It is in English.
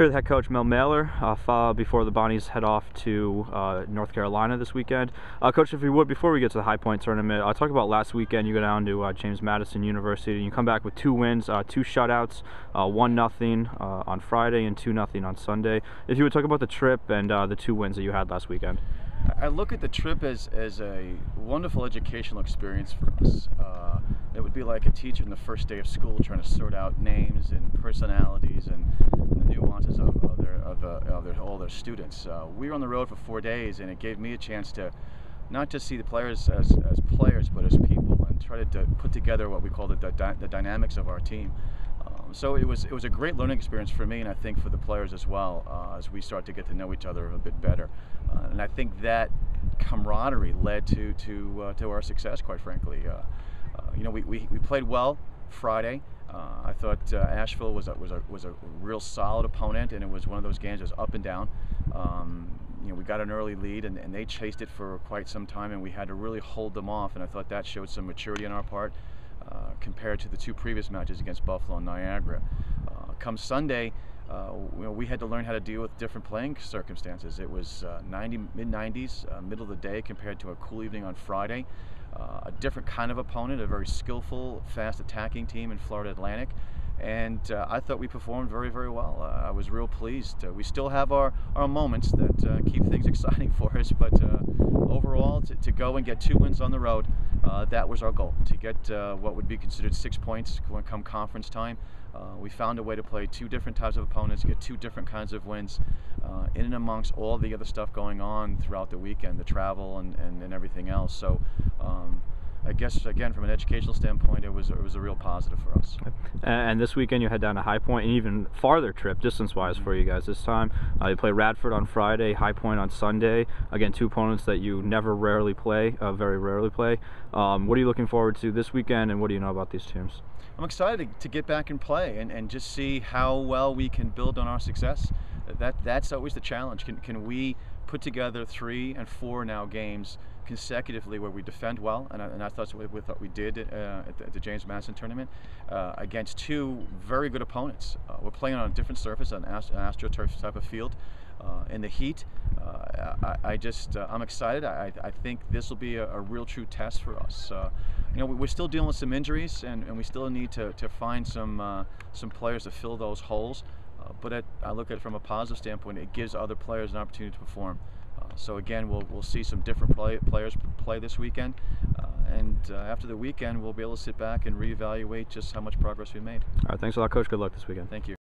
Here with head coach Mel Mahler uh, before the Bonnies head off to uh, North Carolina this weekend. Uh, coach, if you would, before we get to the High Point tournament, uh, talk about last weekend. You go down to uh, James Madison University and you come back with two wins, uh, two shutouts, one nothing on Friday and two nothing on Sunday. If you would talk about the trip and the two wins that you had last weekend. I look at the trip as, as a wonderful educational experience for us. Uh, it would be like a teacher in the first day of school trying to sort out names and personalities and the nuances of, of, their, of, uh, of their, all their students. Uh, we were on the road for four days and it gave me a chance to not just see the players as, as players but as people and try to, put together what we call the, the, the dynamics of our team. So it was it was a great learning experience for me, and I think for the players as well, uh, as we start to get to know each other a bit better. Uh, and I think that camaraderie led to to uh, to our success, quite frankly. Uh, uh, you know, we, we, we played well Friday. Uh, I thought Asheville was a, was a was a real solid opponent, and it was one of those games that was up and down. Um, you know, we got an early lead, and, and they chased it for quite some time, and we had to really hold them off. And I thought that showed some maturity on our part. Uh, compared to the two previous matches against Buffalo and Niagara. Uh, come Sunday, uh, know, we had to learn how to deal with different playing circumstances. It was 90 mid 90s, middle of the day, compared to a cool evening on Friday. Uh, a different kind of opponent, a very skillful, fast attacking team in Florida Atlantic. And uh, I thought we performed very, very well. Uh, I was real pleased. we still have our, our moments that keep things exciting for us, but overall, to, to, go and get two wins on the road, uh, that was our goal to get uh, what would be considered six points when come conference time. Uh, we found a way to play two different types of opponents, get two different kinds of wins, uh, in and amongst all the other stuff going on throughout the weekend, the travel and, and, and everything else. So. I guess again from an educational standpoint, it was it was a real positive for us. And this weekend you head down to High Point, and even farther trip distance-wise for you guys this time. Uh, you play Radford on Friday, High Point on Sunday. Again, two opponents that you never rarely play, uh, very rarely play. Um, what are you looking forward to this weekend, and what do you know about these teams? I'm excited to get back and play and, and just see how well we can build on our success. That that's always the challenge. Can can we put together three and four now games consecutively where we defend well, and I, and I thought we, thought we did uh, at, the, at, the, James Madison tournament uh, against two very good opponents. Uh, we're playing on a different surface, an, ast- an AstroTurf type of field. Uh, in the heat, uh, I, I, just uh, I'm excited. I, I think this will be a, a, real true test for us. you know, we're still dealing with some injuries, and, and we still need to, to find some some players to fill those holes. But at, I look at it from a positive standpoint. It gives other players an opportunity to perform. Uh, so again, we'll, we'll see some different play, players play this weekend. Uh, and uh, after the weekend, we'll be able to sit back and reevaluate just how much progress we've made. All right, thanks a lot, Coach. Good luck this weekend. Thank you.